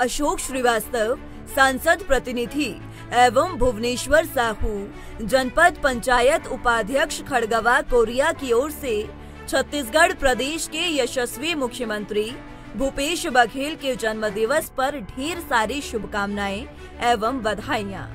अशोक श्रीवास्तव, सांसद प्रतिनिधि एवं भुवनेश्वर साहू, जनपद पंचायत उपाध्यक्ष खड़गवा कोरिया की ओर से छत्तीसगढ़ प्रदेश के यशस्वी मुख्यमंत्री भूपेश बघेल के जन्म दिवस पर ढेर सारी शुभकामनाएँ एवं बधाइयाँ।